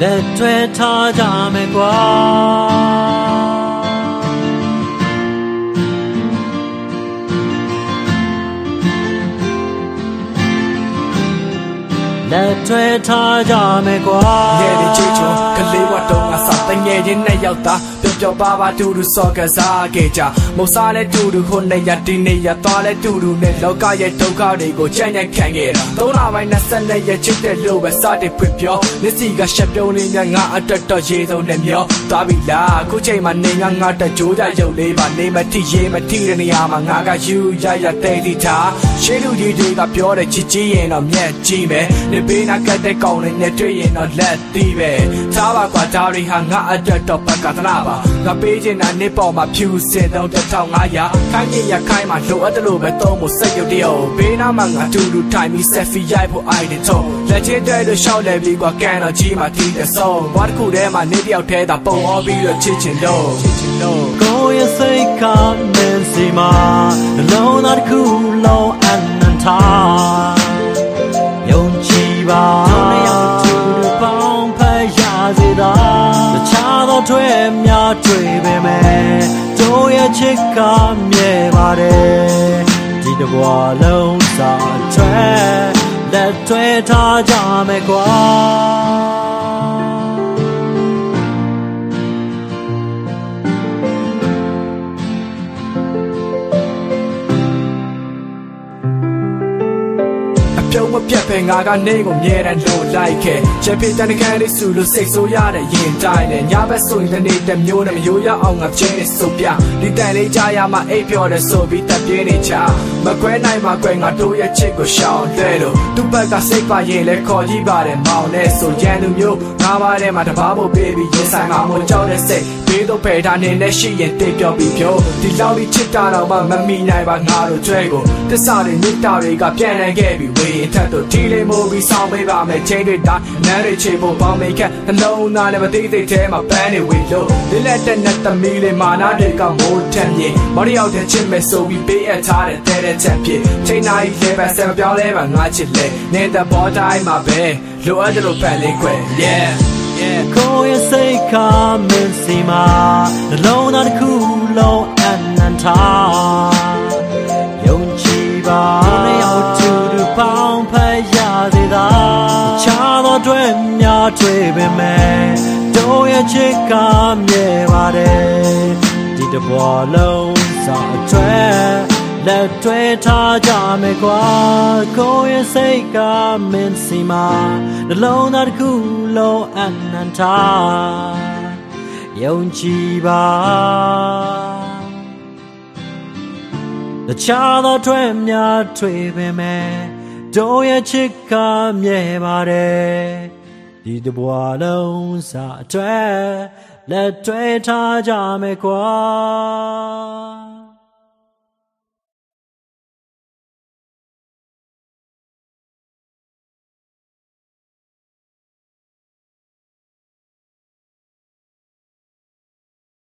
လက်ထွဲထားကြမယ်ကွာလက်ထွဲထားကြမယ်ကွာငယ်တဲ့ချေချွန်ကလေးဝတ်တော့ငါစတငယ်ချင်းနဲ့ရောက်တာ ပျော်ပါပါတူတူစော်ကစားခဲ့ကြမုတ်စားလဲတူတူဟိုနေရဒီနေရသွားလဲတူတူနဲ့လောကရဲ့ဒုက္ခတွေကိုချမ်းချမ်းခံခဲ့တာသုံးလပိုင်း22ရက်ချစ်တဲ့လို့ပဲစတဲ့ဖွင့်ပြောလက်စီကရှက်ပြုံးလေးများငါအတွက်တော့ရေစုံနဲ့မျောသွားပြီလားခုချိန်မှာနေငါငါတက်ကြိုးကြရုပ်လေးပါနေမတိရေမတိတဲ့နေရာမှာငါကယူရရတဲ့တီထားရှေးလူကြီးတွေကပြောတဲ့ချစ်ကြီးရင်တော့မျက်ကြည့်မယ်နေပေးနာကတဲ့ကောင်းနဲ့တွေ့ရင်တော့လက်တီးပဲသားပါကွာဒါတွေဟာငါအတွက်တော့ပကသနာပါ ငါပေးချင်တာနှစ်ပေါ်မှာဖြူစင်တော့1500ခိုင်းရင်ရခိုင်းမှာလိုအပ်တယ်လို့ပဲသုံးဖို့စိတ်ရုပ်တရောဘေးနားမှာငါတူတူထိုင်ပြီး selfie ရိုက်ဖို့ idea တော့လက်ချင်းတဲလို့ရှောက်လဲပြီးကွာကန်တော့ကြီးမှာတီးတဲ့ဆုံးဘာတစ်ခုတည်းမှာနေတယောက်တည်းသာပုံအောပြီးတော့ချစ်ချင်တော့ချစ်ချင်တော့ကိုယ့်ရဲ့စိတ်ကမင်းစီမှာလုံးသားတစ်ခုလုံးအနန္တာ တော့ထွဲများတွေ့ပေမဲ့တို့ရဲ့ချစ်ကမြဲပါတယ်ဒီတဘွားလုံးစာထွဲလက်ထွဲထားကြမယ်ကွာ ပြုံးမပြတ်ပဲငါကနေကိုမြဲတမ်းလို့လိုက်ခဲ့ချက်ပြတန်တကယ်လေးစုလို့စိတ်ဆိုးရတဲ့ရင်တိုင်းနဲ့ညဘက်ဆိုရင်တနေ့တမျိုးနဲ့မရိုးရအောင်ငါချင်းစုပ်ပြဒီတန်လေးကြားရမှအိပ်ပြောတယ်ဆိုပြီးတက်ပြင်းနေချမကွဲနိုင်မှာကွဲငါတို့ရဲ့ချစ်ကိုရှောင်တဲ့လို့သူ့ဘက်ကစိတ်ပါရင်လဲခေါ်ကြည့်ပါတယ်မောင်နဲ့ဆိုရန်သူမျိုးငါးပါးထဲမှာတဘာဖို့ပေးပြီးရင်ဆိုင်မှာမို့ကြောက်တဲ့စိတ်ဘေးတော့ဖယ်ထားနေနဲ့ရှိရင်တိတ်ပြောပြီးပြောဒီလောက်လေးချစ်တာတော့မှမမီနိုင်ပါငါတို့ကျွဲကိုတစ္ဆာတွေမြစ်တာတွေကပြန်နိုင်ခဲ့ပြီးဝေရင်ထက်တို့ဒီလေးမိုးပြီးဆောင်ပေးပါမယ်ချင်းတွေတိုင်းနန်းတွေချေဖို့ပေါင်းမိခက်နှလုံးသားနဲ့မသိသိထဲမှာပန်းနေဝေလို့လေးလက်တဲ့နဲ့သမီးလေးမာနာတွေကမိုးထက်မြေမော်ရီရောက်တဲ့ချစ်မဲ့ဆိုပြီးပေးအပ်ထားတဲ့တဲ့တဲ့ချက်ဖြစ်ချိန်တိုင်းလေးပဲဆက်မပြောင်းလဲပါငါချစ်လေနေတဲ့ဘောတိုင်းမှာပဲလိုအပ်တယ်လို့ဖန်လေးခွဲ yeah ကိုယ့်ရဲ့စိတ်ကမင်းစီမှာနှလုံးသားတစ်ခုလုံးအနန္တာယုံကြည်ပါ တွေ့ပေမဲ့တို့ရဲ့ချစ်ကမြဲပါတယ်ဒီတဘွားလုံးစာအထွဲလက်တွဲထားကြမယ်ကွာကိုယ့်ရဲ့စိတ်ကမင်းစီမှာနှလုံးသားတစ်ခုလုံးအနန္တာယုံကြည်ပါတခြားသောထွဲများထွေပေမဲ့တို့ရဲ့ချစ်ကမြဲပါတယ် ဒီတဘွားလုံးစာအတွက်လက်တွဲထားကြမယ်ကွာ